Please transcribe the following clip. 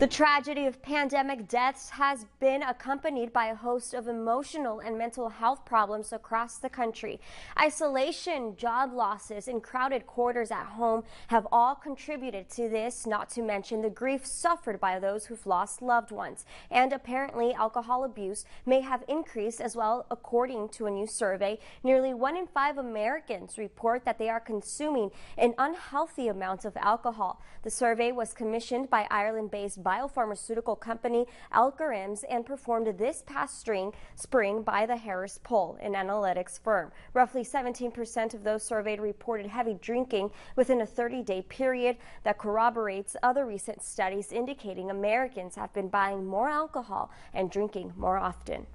The tragedy of pandemic deaths has been accompanied by a host of emotional and mental health problems across the country. Isolation, job losses, and crowded quarters at home have all contributed to this, not to mention the grief suffered by those who've lost loved ones. And apparently, alcohol abuse may have increased as well, according to a new survey. Nearly one in five Americans report that they are consuming an unhealthy amount of alcohol. The survey was commissioned by Ireland based biopharmaceutical company Alkermes and performed this past spring, spring by the Harris Poll, an analytics firm. Roughly 17% of those surveyed reported heavy drinking within a 30-day period that corroborates other recent studies indicating Americans have been buying more alcohol and drinking more often.